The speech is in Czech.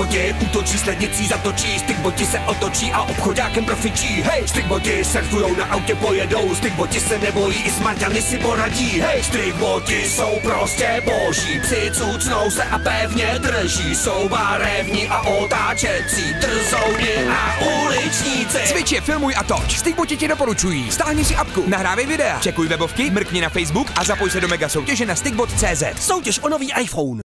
boti, útočí slednicí zatočí, stygboti se otočí a obchodákem profičí. Hej, stygboti surfujou na autě pojedou, stygboti se nebojí, i smarťany si poradí. Hej, stygboti jsou prostě boží, psi cucnou se a pevně drží, jsou barevní a otáčecí, trzouni a uličníci. Cviči, filmuj a toč. Stygboti ti doporučují. Stáhni si apku, nahrávej videa, čekuj webovky, mrkni na Facebook a zapoj se do mega soutěže na stickbot.cz. Soutěž o nový iPhone.